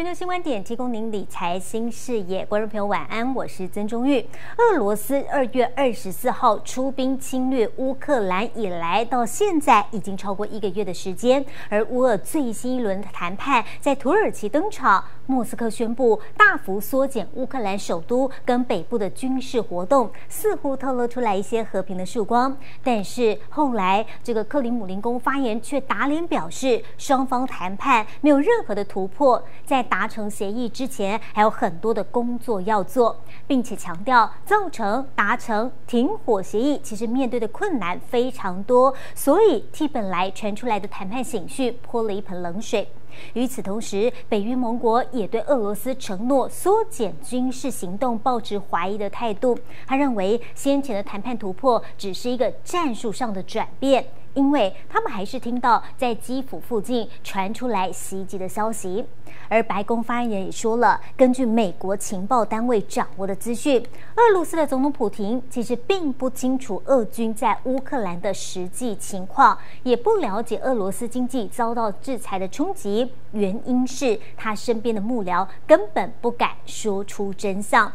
全球新观点提供您理财新视野，观众朋友晚安，我是曾中玉。俄罗斯二月二十四号出兵侵略乌克兰以来，到现在已经超过一个月的时间，而乌俄最新一轮的谈判在土耳其登场，莫斯科宣布大幅缩减乌克兰首都跟北部的军事活动，似乎透露出来一些和平的曙光。但是后来这个克里姆林宫发言却打脸表示，双方谈判没有任何的突破，在达成协议之前，还有很多的工作要做，并且强调造成达成停火协议，其实面对的困难非常多，所以替本来传出来的谈判喜讯泼了一盆冷水。与此同时，北约盟国也对俄罗斯承诺缩减军事行动抱持怀疑的态度。他认为先前的谈判突破只是一个战术上的转变。因为他们还是听到在基辅附近传出来袭击的消息，而白宫发言人也说了，根据美国情报单位掌握的资讯，俄罗斯的总统普京其实并不清楚俄军在乌克兰的实际情况，也不了解俄罗斯经济遭到制裁的冲击，原因是他身边的幕僚根本不敢说出真相。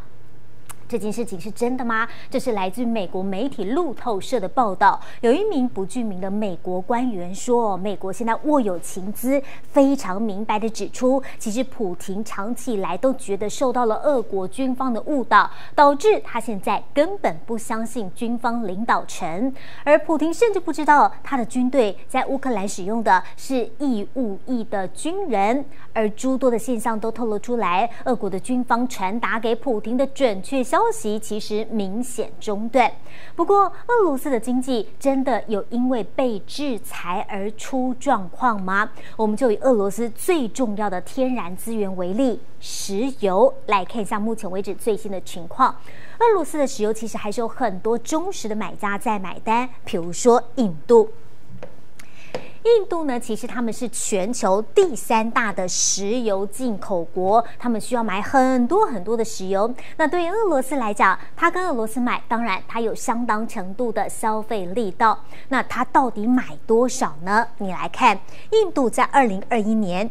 这件事情是真的吗？这是来自美国媒体路透社的报道。有一名不具名的美国官员说，美国现在握有情资，非常明白的指出，其实普廷长期以来都觉得受到了俄国军方的误导，导致他现在根本不相信军方领导层，而普廷甚至不知道他的军队在乌克兰使用的是义务役的军人，而诸多的现象都透露出来，俄国的军方传达给普廷的准确消消息其实明显中断。不过，俄罗斯的经济真的有因为被制裁而出状况吗？我们就以俄罗斯最重要的天然资源为例，石油来看一下目前为止最新的情况。俄罗斯的石油其实还是有很多忠实的买家在买单，比如说印度。印度呢，其实他们是全球第三大的石油进口国，他们需要买很多很多的石油。那对于俄罗斯来讲，他跟俄罗斯买，当然他有相当程度的消费力道。那他到底买多少呢？你来看，印度在二零二一年。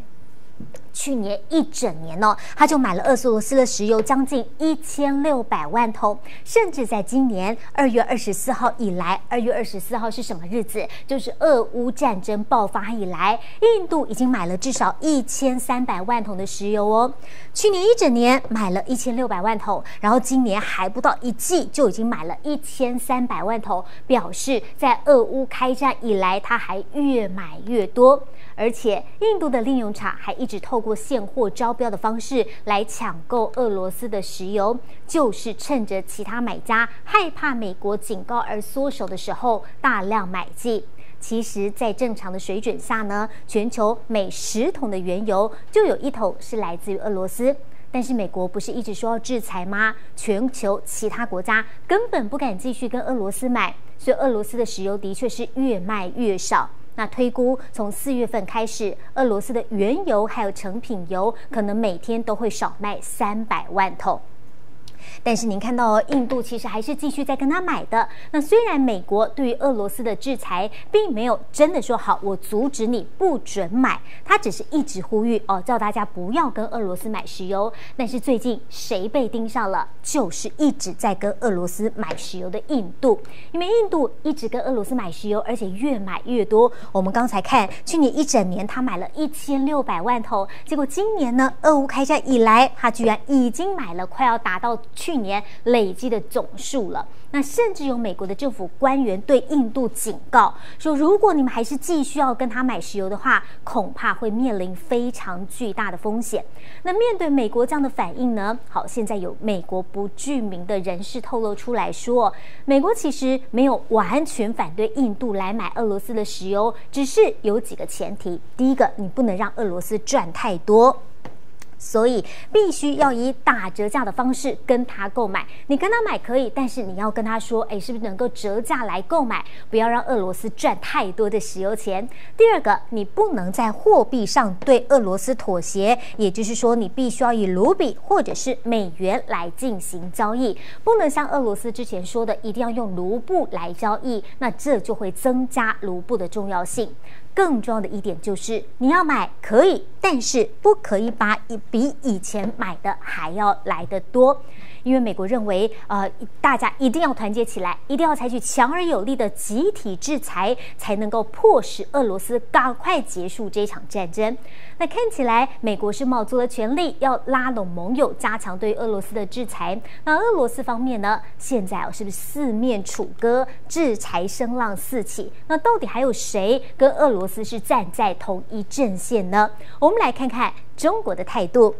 去年一整年呢，他就买了俄罗斯的石油将近一千六百万桶，甚至在今年二月二十四号以来，二月二十四号是什么日子？就是俄乌战争爆发以来，印度已经买了至少一千三百万桶的石油哦。去年一整年买了一千六百万桶，然后今年还不到一季就已经买了一千三百万桶，表示在俄乌开战以来，他还越买越多。而且，印度的炼油厂还一直透过现货招标的方式来抢购俄罗斯的石油，就是趁着其他买家害怕美国警告而缩手的时候大量买进。其实，在正常的水准下呢，全球每十桶的原油就有一桶是来自于俄罗斯。但是，美国不是一直说要制裁吗？全球其他国家根本不敢继续跟俄罗斯买，所以俄罗斯的石油的确是越卖越少。那推估从四月份开始，俄罗斯的原油还有成品油可能每天都会少卖三百万桶。但是您看到，印度其实还是继续在跟他买的。那虽然美国对于俄罗斯的制裁并没有真的说好，我阻止你不准买，他只是一直呼吁哦，叫大家不要跟俄罗斯买石油。但是最近谁被盯上了，就是一直在跟俄罗斯买石油的印度，因为印度一直跟俄罗斯买石油，而且越买越多。我们刚才看去年一整年，他买了一千六百万桶，结果今年呢，俄乌开战以来，他居然已经买了快要达到。去年累积的总数了，那甚至有美国的政府官员对印度警告说，如果你们还是继续要跟他买石油的话，恐怕会面临非常巨大的风险。那面对美国这样的反应呢？好，现在有美国不具名的人士透露出来说，美国其实没有完全反对印度来买俄罗斯的石油，只是有几个前提：第一个，你不能让俄罗斯赚太多。所以必须要以打折价的方式跟他购买。你跟他买可以，但是你要跟他说，哎，是不是能够折价来购买？不要让俄罗斯赚太多的石油钱。第二个，你不能在货币上对俄罗斯妥协，也就是说，你必须要以卢比或者是美元来进行交易，不能像俄罗斯之前说的，一定要用卢布来交易，那这就会增加卢布的重要性。更重要的一点就是，你要买可以，但是不可以把一比以前买的还要来得多。因为美国认为，呃，大家一定要团结起来，一定要采取强而有力的集体制裁，才能够迫使俄罗斯赶快结束这场战争。那看起来，美国是卯足了全力要拉拢盟友，加强对俄罗斯的制裁。那俄罗斯方面呢？现在啊，是不是四面楚歌，制裁声浪四起？那到底还有谁跟俄罗斯是站在同一阵线呢？我们来看看中国的态度。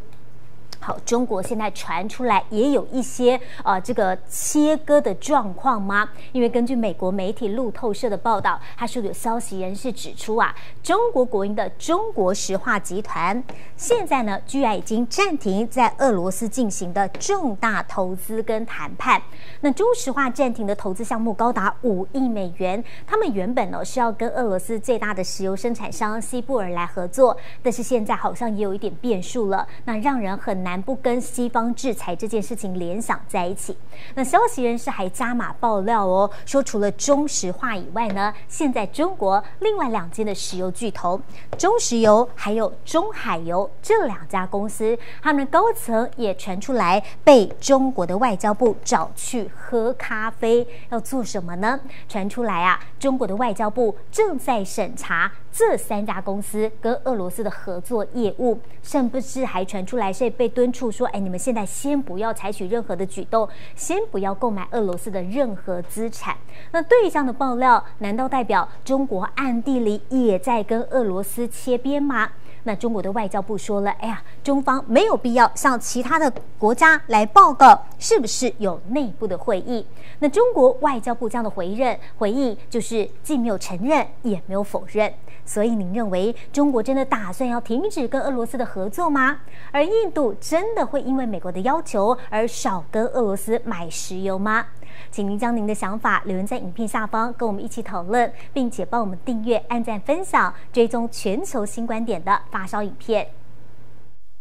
好，中国现在传出来也有一些呃这个切割的状况吗？因为根据美国媒体路透社的报道，他说有消息人士指出啊，中国国营的中国石化集团现在呢，居然已经暂停在俄罗斯进行的重大投资跟谈判。那中石化暂停的投资项目高达五亿美元，他们原本呢是要跟俄罗斯最大的石油生产商西布尔来合作，但是现在好像也有一点变数了，那让人很难。不跟西方制裁这件事情联想在一起。那消息人士还加码爆料哦，说除了中石化以外呢，现在中国另外两间的石油巨头中石油还有中海油这两家公司，他们的高层也传出来被中国的外交部找去喝咖啡，要做什么呢？传出来啊，中国的外交部正在审查这三家公司跟俄罗斯的合作业务，甚至还传出来是被敦。促说：“哎，你们现在先不要采取任何的举动，先不要购买俄罗斯的任何资产。那对象的爆料，难道代表中国暗地里也在跟俄罗斯切边吗？”那中国的外交部说了：“哎呀，中方没有必要向其他的国家来报告是不是有内部的会议。”那中国外交部这样的回认回应，就是既没有承认，也没有否认。所以，您认为中国真的打算要停止跟俄罗斯的合作吗？而印度真的会因为美国的要求而少跟俄罗斯买石油吗？请您将您的想法留言在影片下方，跟我们一起讨论，并且帮我们订阅、按赞、分享、追踪全球新观点的发烧影片。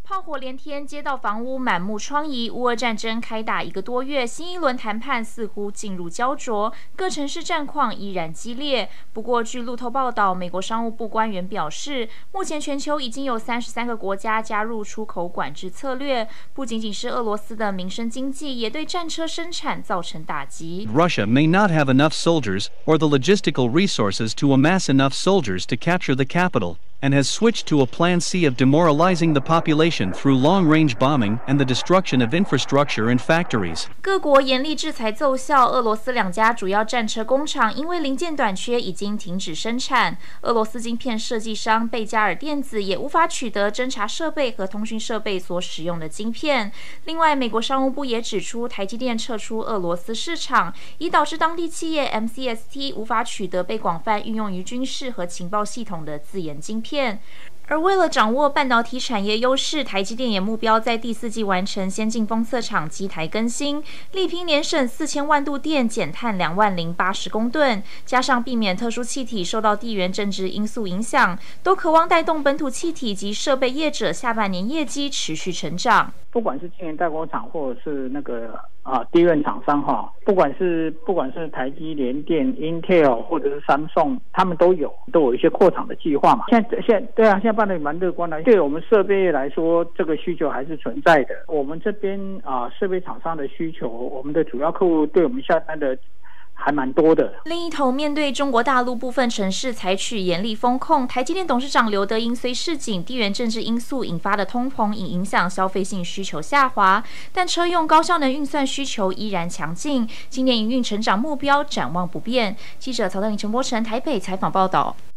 炮火连天，街道房屋满目疮痍。乌俄战争开打一个多月，新一轮谈判似乎进入焦灼，各城市战况依然激烈。不过，据路透报道，美国商务部官员表示，目前全球已经有三十三个国家加入出口管制策略。不仅仅是俄罗斯的民生经济，也对战车生产造成打击。Russia may not have enough soldiers or the logistical resources to amass enough soldiers to capture the capital. and has switched to a plan C of demoralizing the population Through long-range bombing and the destruction of infrastructure and factories. 各国严厉制裁奏效，俄罗斯两家主要战车工厂因为零件短缺已经停止生产。俄罗斯晶片设计商贝加尔电子也无法取得侦察设备和通讯设备所使用的晶片。另外，美国商务部也指出，台积电撤出俄罗斯市场，已导致当地企业 MCST 无法取得被广泛运用于军事和情报系统的自研晶片。而为了掌握半导体产业优势，台积电也目标在第四季完成先进封测厂机台更新，力拼年省四千万度电，减碳两万零八十公吨，加上避免特殊气体受到地缘政治因素影响，都渴望带动本土气体及设备业者下半年业绩持续成长。不管是晶圆代工厂，或者是那个啊低润厂商哈，不管是不管是台积、联电、Intel 或者是三送，他们都有都有一些扩厂的计划嘛。现在现对啊，现在办的蛮乐观的。对我们设备来说，这个需求还是存在的。我们这边啊，设备厂商的需求，我们的主要客户对我们下单的。还蛮多的。另一头，面对中国大陆部分城市采取严厉风控，台积电董事长刘德英虽示警，地缘政治因素引发的通膨已影响消费性需求下滑，但车用高效能运算需求依然强劲，今年营运成长目标展望不变。记者曹德林、陈柏成台北采访报道。